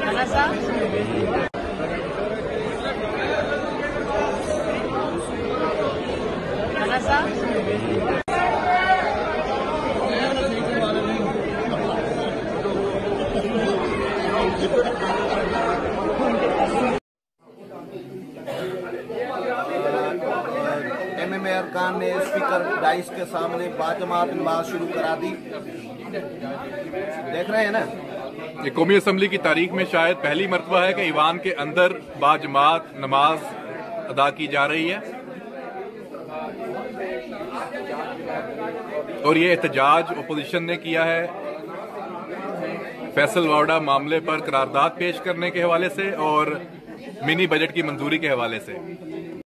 알았어? 알았어? एर खान ने speaker dice के सामने बाजमात नमाज़ शुरू करा दी। देख रहे हैं ना? ये कौमी असम्बली की तारीख में शायद पहली मरतबा है कि ईवान के अंदर बाजमात नमाज़ अदा की जा रही है। और ये एहतजाज अपोजिशन ने किया है। फैसल वाडा मामले पर करारदाद पेश करने के हवाले से और मिनी बजट की मंजूरी के हवाले से।